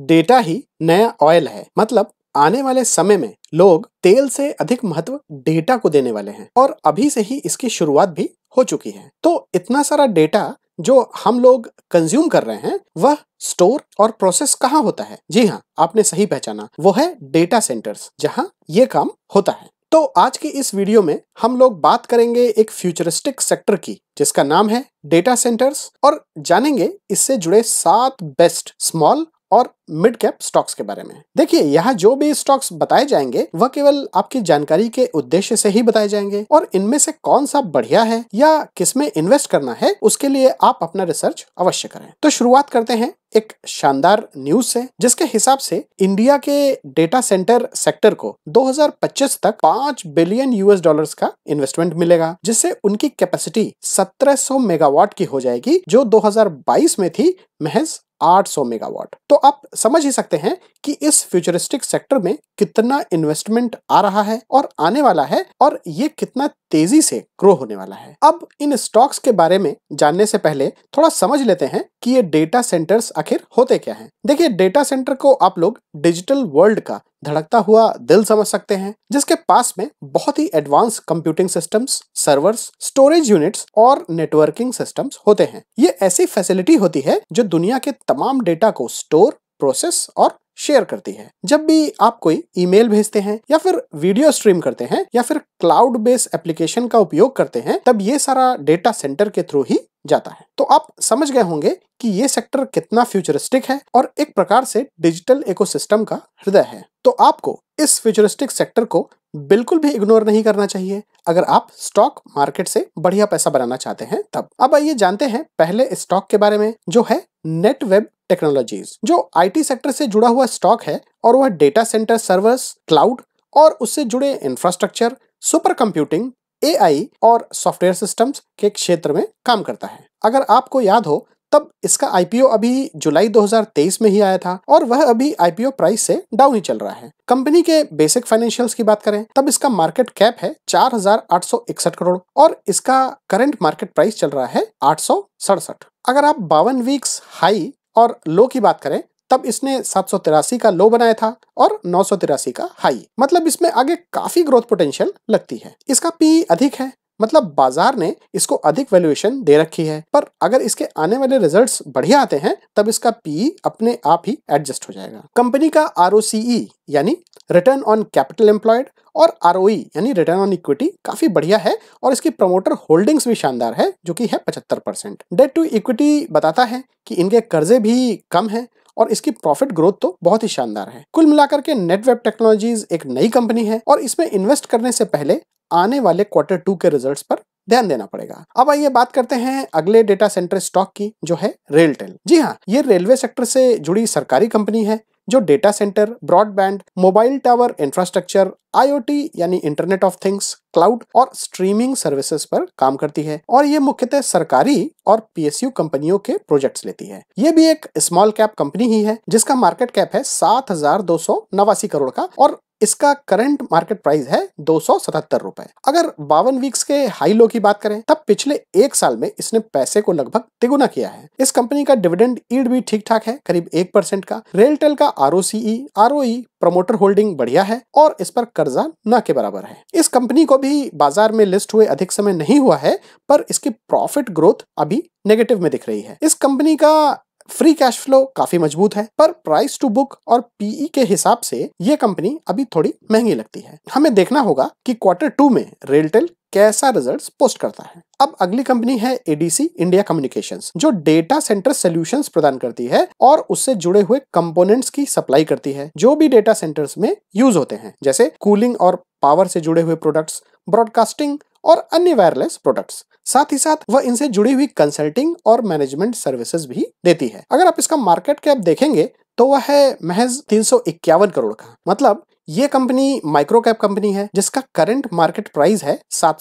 Data ही नया oil है। मतलब आने वाले समय में लोग तेल से अधिक महत्व डेटा को देने वाले हैं और अभी से ही इसकी शुरुआत भी हो चुकी है। तो इतना सारा डेटा जो हम लोग कंज्यूम कर रहे हैं, वह स्टोर और प्रोसेस कहाँ होता है? जी हाँ आपने सही पहचाना। वो है डेटा सेंटर्स जहाँ ये काम होता है। तो आज की इस वीडियो में हम लोग बात करेंगे एक फ्यूचरिस्टिक सेक्टर की, जिसका नाम है डेटा सेंटर्स और जानेंगे इससे जुड़े सात बेस्ट स्मॉल और मिड कैप स्टॉक्स के बारे में। देखिए, यहाँ जो भी स्टॉक्स बताए जाएँगे, वह केवल आपकी जानकारी के उद्देश्य से ही बताए जाएँगे। और इनमें से कौन सा बढ़िया है या किसमें इन्वेस्ट करना है, उसके लिए आप अपना रिसर्च अवश्य करें। तो शुरुआत करते हैं एक शानदार न्यूज़ है, जिसके हिसाब से इंडिया के डेटा सेंटर सेक्टर को 2025 तक 5 बिलियन यूएस डॉलर्स का इन्वेस्टमेंट मिलेगा, जिससे उनकी कैपेसिटी 1700 मेगावाट की हो जाएगी, जो 2022 में थी, महज 800 मेगावाट तो आप समझ ही सकते हैं कि इस फ्यूचरिस्टिक सेक्टर में कितना इन्वेस्टमेंट आ रहा है और आने वाला है, और ये कितना तेज़ी से ग्रो होने वाला है। अब इन स्टॉक्स के बारे में जानने से पहले थोड़ा समझ लेते हैं कि ये डेटा सेंटर्स आखिर होते क्या हैं? देखिए डेटा सेंटर को आप लोग डिजिटल वर्ल्ड का धड़कता हुआ दिल समझ सकते हैं, जिसके पास में बहुत ही advance computing systems servers storage units और नेटवर्किंग सिस्टम्स होते हैं। ये ऐसी फैसिलिटी होती है जो दुनिया के तमाम डेटा को स्टोर प्रोसेस और शेयर करती है। जब भी आप कोई ईमेल भेजते हैं या फिर वीडियो स्ट्रीम करते हैं या फिर क्लाउड बेस्ड एप्लीकेशन का उपयोग करते हैं, तब ये सारा डेटा सेंटर के थ्रू ही जाता है। तो आप समझ गए होंगे कि ये सेक्टर कितना फ्यूचरिस्टिक है और एक प्रकार से डिजिटल इकोसिस्टम का हृदय है। तो आपको इस फ्यूचरिस्टिक सेक्टर को बिल्कुल भी इग्नोर नहीं करना चाहिए। अगर आप स्टॉक मार्केट से बढ़िया पैसा बनाना चाहते हैं, तब। अब आइए जानते हैं पहले स्टॉक के बारे में, जो है नेट वेब टेक्नोलॉजीज़ जो आईटी सेक्टर से जुड़ा हुआ स्टॉक है, और वह डेटा सेंटर सर्वर्स क्लाउड और उससे जुड़े इंफ्रास्ट्रक्चर सुपर कंप्यूटिंग एआई और सॉफ्टवेयर सिस्टम्स के क्षेत्र में काम करता है। अगर आपको याद हो, तब इसका आईपीओ अभी जुलाई 2023 में ही आया था, और वह अभी आईपीओ प्राइस से डाउन ही चल रहा है। कंपनी के बेसिक फाइनेंशियल्स की बात करें, तब इसका मार्केट कैप है चार हज़ार आठ सौ इकसठ करोड़, और इसका करंट मार्केट प्राइस चल रहा है आठ सौ सड़सठ। अगर आप बावन वीक्स हाई और लो की बात करें, तब इसने सात सौ तिरासी का लो बनाया था और नौ सौ तिरासी का हाई। मतलब इसमें आगे काफ़ी ग्रोथ पोटेंशियल लगती है। इसका पी अधिक है। मतलब बाज़ार ने इसको अधिक वैल्यूएशन दे रखी है। पर अगर इसके आने वाले रिजल्ट्स बढ़िया आते हैं, तब इसका पी अपने आप ही एडजस्ट हो जाएगा। कंपनी का आरओसीई यानी रिटर्न ऑन कैपिटल एम्प्लॉयड और आरओई यानी रिटर्न ऑन इक्विटी काफ़ी बढ़िया है, और इसकी प्रमोटर होल्डिंग्स भी शानदार है, जो कि है पचहत्तर परसेंट। डेट टू इक्विटी बताता है कि इनके कर्जे भी कम है, और इसकी प्रॉफिट ग्रोथ तो बहुत ही शानदार है। कुल मिलाकर के नेट वेब टेक्नोलॉजीज़ एक नई कंपनी है, और इसमें इन्वेस्ट करने से पहले आने वाले क्वार्टर टू के रिजल्ट्स पर ध्यान देना पड़ेगा। अब आइए बात करते हैं अगले डेटा सेंटर स्टॉक की, जो है रेलटेल जी हाँ ये रेलवे सेक्टर से जुड़ी सरकारी कंपनी है, जो data centre broadband mobile tower infrastructure IoT यानी इंटरनेट ऑफ़ थिंग्स क्लाउड और स्ट्रीमिंग सर्विसेज़ पर काम करती है और ये मुख्यतः सरकारी और पीएसयू कंपनियों के प्रोजेक्ट्स लेती है। ये भी एक स्मॉल कैप कंपनी ही है, जिसका मार्केट कैप है सात हज़ार दो सौ नवासी करोड़ का और इसका करंट मार्केट प्राइस है दो सौ अगर बावन वीक्स के हाई लो की बात करें, तब पिछले एक साल में इसने पैसे को लगभग तिगुना किया है। इस कंपनी का डिविडेंड ईड भी ठीक ठाक है, करीब एक परसेंट का। रेलटेल का आर ओ प्रमोटर होल्डिंग बढ़िया है और इस पर कर्जा न के बराबर है। इस कंपनी को भी बाज़ार में लिस्ट हुए अधिक समय नहीं हुआ है, पर इसकी प्रॉफिट ग्रोथ अभी नेगेटिव में दिख रही है। इस कंपनी का फ्री कैश फ्लो काफ़ी मज़बूत है, पर प्राइस टू बुक और पीई e के हिसाब से ये कंपनी अभी थोड़ी महँगी लगती है। हमें देखना होगा कि क्वार्टर टू में रेलटेल कैसा रिजल्ट्स पोस्ट करता है। अब अगली कंपनी है एडीसी इंडिया कम्युनिकेशंस जो डेटा सेंटर सोल्यूशंस प्रदान करती है और उससे जुड़े हुए कंपोनेंट्स की सप्लाई करती है, जो भी डेटा सेंटर्स में यूज़ होते हैं, जैसे कूलिंग और पावर से जुड़े हुए प्रोडक्ट्स ब्रॉडकास्टिंग और अन्य वायरलेस प्रोडक्ट्स साथ ही साथ वह इनसे जुड़ी हुई कंसल्टिंग और मैनेजमेंट सर्विसेज़ भी देती है। अगर आप इसका मार्केट कैप देखेंगे तो वह है महज तीन सौ इक्यावन करोड़ का। मतलब ये कंपनी माइक्रो कैप कंपनी है, जिसका करंट मार्केट प्राइस है सात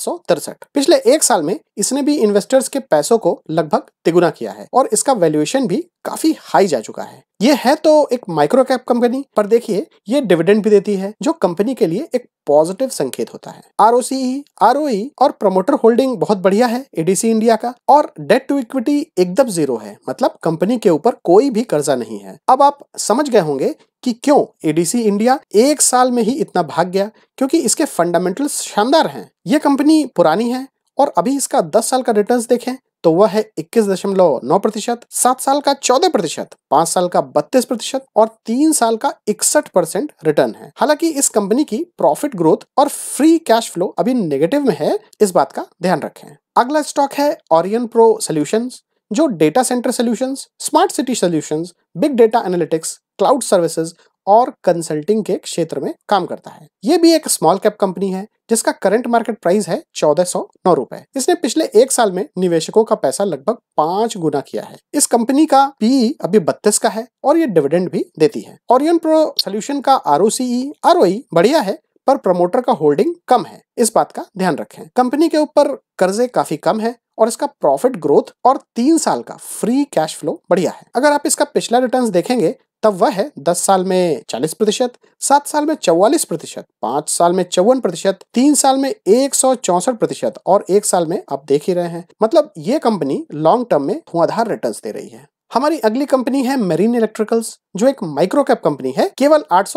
पिछले एक साल में इसने भी इन्वेस्टर्स के पैसों को लगभग तिगुना किया है और इसका वैल्यूएशन भी काफ़ी हाई जा चुका है। ये है तो एक माइक्रो कैप कंपनी, पर देखिए, ये डिविडेंड भी देती है, जो कंपनी के लिए एक पॉजिटिव संकेत होता है। आर ओ सी और प्रमोटर होल्डिंग बहुत बढ़िया है एडीसी इंडिया का, और डेट टू इक्विटी एकदम ज़ीरो है मतलब कंपनी के ऊपर कोई भी कर्जा नहीं है। अब आप समझ गए होंगे कि क्यों एडीसी इंडिया एक साल में ही इतना भाग गया? क्योंकि इसके फंडामेंटल्स शानदार हैं। ये कंपनी पुरानी है और अभी इसका 10 साल का रिटर्न्स देखें तो वह है इक्कीस दशमलव नौ प्रतिशत, सात साल का चौदह प्रतिशत, पाँच साल का बत्तीस प्रतिशत और तीन साल का इकसठ परसेंट रिटर्न है। हालाँकि इस कंपनी की प्रॉफिट ग्रोथ और फ्री कैश फ्लो अभी नेगेटिव में है, इस बात का ध्यान रखें। अगला स्टॉक है ऑरियन प्रो सोल्यूशंस जो data centre solutions smart city solutions big data analytics, cloud services और कंसल्टिंग के क्षेत्र में काम करता है। ये भी एक स्मॉल कैप कंपनी है, जिसका करंट मार्केट प्राइस है चौदह सौ नौ रुपए। इसने पिछले एक साल में निवेशकों का पैसा लगभग पाँच गुना किया है। इस कंपनी का पी अभी बत्तीस का है और ये डिविडेंड भी देती है। ऑरियन प्रो सोल्यूशन का आर ओ बढ़िया है, पर प्रमोटर का होल्डिंग कम है। इस बात का ध्यान रखें। कंपनी के ऊपर कर्जे काफ़ी कम है और इसका प्रॉफिट ग्रोथ और तीन साल का फ्री कैश फ्लो बढ़िया है। अगर आप इसका पिछला रिटर्न देखेंगे, तब वह है दस साल में चालीस प्रतिशत, सात साल में चौवालीस प्रतिशत, पाँच साल में चौवन प्रतिशत, तीन साल में एक सौ चौसठ प्रतिशत और एक साल में आप देख ही रहे हैं। मतलब ये कंपनी लॉन्ग टर्म में धुआंधार रिटर्न दे रही है। हमारी अगली कंपनी है मेरीन इलेक्ट्रिकल्स जो एक माइक्रो कैप कंपनी है, केवल आठ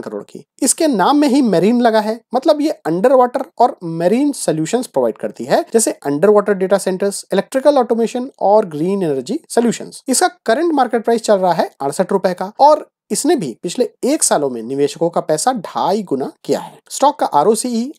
करोड़ की। इसके नाम में ही मेरीन लगा है मतलब ये अंडर वाटर और मेरीन सोल्यूशंस प्रोवाइड करती है, जैसे under water data centres electrical automation और ग्रीन एनर्जी सोल्यूशंस इसका करंट मार्केट प्राइस चल रहा है अड़सठ रुपए का, और इसने भी पिछले एक सालों में निवेशकों का पैसा ढाई गुना किया है। स्टॉक का आर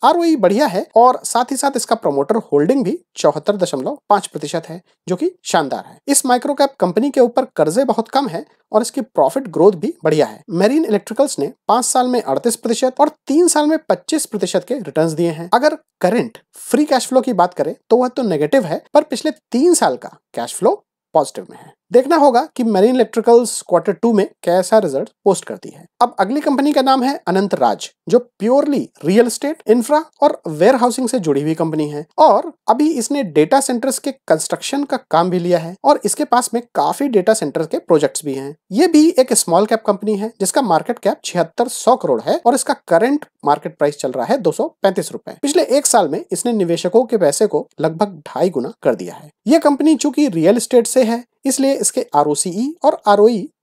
आर बढ़िया है, और साथ ही साथ इसका प्रमोटर होल्डिंग भी चौहत्तर दशमलव पाँच प्रतिशत है, जो कि शानदार है। इस माइक्रो कैप कंपनी के ऊपर कर्जे बहुत कम है, और इसकी प्रॉफिट ग्रोथ भी बढ़िया है। मेरीन इलेक्ट्रिकल्स ने पाँच साल में अड़तीस प्रतिशत और तीन साल में पच्चीस प्रतिशत के रिटर्न दिए हैं। अगर करेंट फ्री कैश फ्लो की बात करें तो वह तो नेगेटिव है, पर पिछले तीन साल का कैश फ्लो पॉजिटिव में है। देखना होगा कि मरीन इलेक्ट्रिकल्स क्वार्टर टू में कैसा रिज़ल्ट पोस्ट करती है। अब अगली कंपनी का नाम है अनंत राज, जो प्योरली रियल एस्टेट इंफ्रा और वेयर हाउसिंग से जुड़ी हुई कंपनी है। और अभी इसने डेटा सेंटर्स के कंस्ट्रक्शन का काम भी लिया है और इसके पास में काफ़ी डेटा सेंटर के प्रोजेक्ट्स भी हैं। ये भी एक स्मॉल कैप कंपनी है, जिसका मार्केट कैप छिहत्तर सौ करोड़ है और इसका करंट मार्केट प्राइस चल रहा है दो सौ पैंतीस रुपए। पिछले एक साल में इसने निवेशकों के पैसे को लगभग ढाई गुना कर दिया है। ये कंपनी चूँकि रियल एस्टेट से है इसलिए इसके आर और आर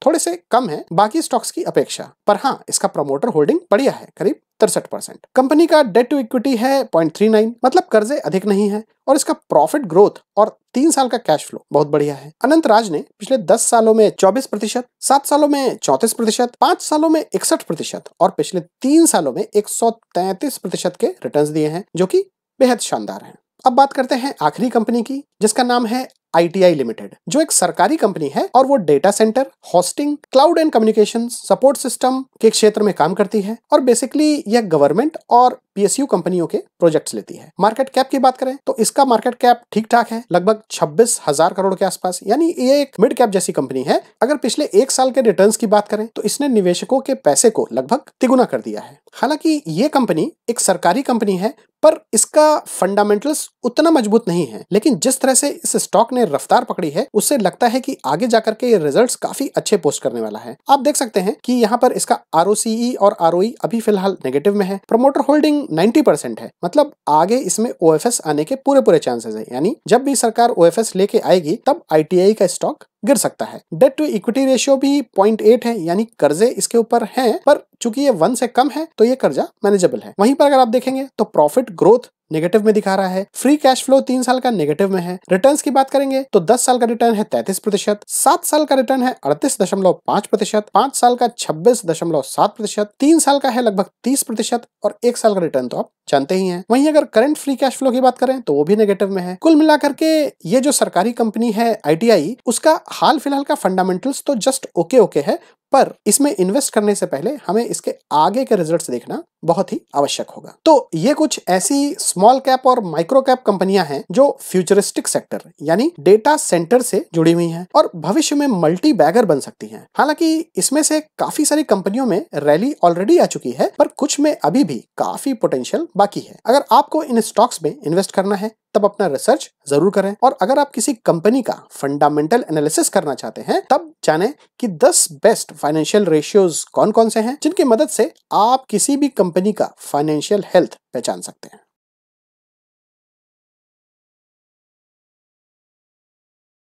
थोड़े से कम है, बाकी स्टॉक्स की अपेक्षा। पर हाँ इसका प्रमोटर होल्डिंग बढ़िया है, करीब तिरसठ परसेंट। कंपनी का डेट टू इक्विटी है पॉइंट थ्री नाइन मतलब कर्जे अधिक नहीं है, और इसका प्रॉफिट ग्रोथ और तीन साल का कैश फ्लो बहुत बढ़िया है। अनंत राज ने पिछले दस सालों में चौबीस प्रतिशत, सात सालों में चौतीस प्रतिशत, पाँच सालों में इकसठ प्रतिशत और पिछले तीन सालों में एक सौ तैतीस प्रतिशत के रिटर्न दिए हैं, जो की बेहद शानदार है। अब बात करते हैं आखिरी कंपनी की, जिसका नाम है आईटीआई लिमिटेड जो एक सरकारी कंपनी है और वो data centre hosting cloud and communication support system के क्षेत्र में काम करती है। और बेसिकली यह गवर्नमेंट और पीएसयू कंपनियों के प्रोजेक्ट्स लेती है। मार्केट कैप की बात करें तो इसका मार्केट कैप ठीक ठाक है, लगभग छब्बीस हज़ार करोड़ के आसपास। यानी ये एक मिड कैप जैसी कंपनी है। अगर पिछले एक साल के रिटर्न्स की बात करें तो इसने निवेशकों के पैसे को लगभग तिगुना कर दिया है। हालाँकि ये कंपनी एक सरकारी कंपनी है, पर इसका फंडामेंटल्स उतना मज़बूत नहीं है। लेकिन जिस तरह से इस स्टॉक ने रफ्तार पकड़ी है, उससे लगता है कि आगे जाकर के ये रिजल्ट्स काफ़ी अच्छे पोस्ट करने वाला है। आप देख सकते हैं कि यहाँ पर इसका आर और आर अभी फ़िलहाल नेगेटिव में है। प्रोमोटर होल्डिंग नाइन्टी परसेंट है। मतलब आगे इसमें ओएफएस आने के पूरे पूरे चांसेस है। यानी जब भी सरकार ओएफएस लेके आएगी, तब आईटीआई का स्टॉक गिर सकता है। डेट टू इक्विटी रेशियो भी पॉइंट एट है, यानी कर्जे इसके ऊपर हैं, पर चूँकि ये वन से कम है तो ये कर्जा मैनेजेबल है। वहीं पर अगर आप देखेंगे तो प्रॉफिट ग्रोथ नेगेटिव में दिखा रहा है। फ्री कैश फ्लो तीन साल का नेगेटिव में है। रिटर्न की बात करेंगे तो दस साल का रिटर्न है तैतीस प्रतिशत, सात साल का रिटर्न है अड़तीस दशमलव पाँच प्रतिशत, पाँच साल का छब्बीस दशमलव सात प्रतिशत, तीन साल का है लगभग तीस प्रतिशत और एक साल का रिटर्न तो आप जानते ही हैं। वहीं अगर करंट फ्री कैश फ्लो की बात करें तो वो भी नेगेटिव में है। कुल मिलाकर के ये जो सरकारी कंपनी है आईटीआई उसका हाल फ़िलहाल का फंडामेंटल्स तो जस्ट ओके ओके है पर इसमें इन्वेस्ट करने से पहले हमें इसके आगे के रिजल्ट्स देखना बहुत ही आवश्यक होगा। तो ये कुछ ऐसी स्मॉल कैप और माइक्रो कैप कंपनियाँ हैं जो फ्यूचरिस्टिक सेक्टर यानी डेटा सेंटर से जुड़ी हुई हैं और भविष्य में मल्टी बैगर बन सकती हैं। हालाँकि इसमें से काफ़ी सारी कंपनियों में रैली ऑलरेडी आ चुकी है, पर कुछ में अभी भी काफ़ी पोटेंशियल बाकी है। अगर आपको इन स्टॉक्स में इन्वेस्ट करना है, तब अपना रिसर्च ज़रूर करें और अगर आप किसी कंपनी का फंडामेंटल एनालिसिस करना चाहते हैं, तब जाने कि 10 बेस्ट फाइनेंशियल रेशियोज कौन कौन से हैं, जिनकी मदद से आप किसी भी कंपनी का फाइनेंशियल हेल्थ पहचान सकते हैं।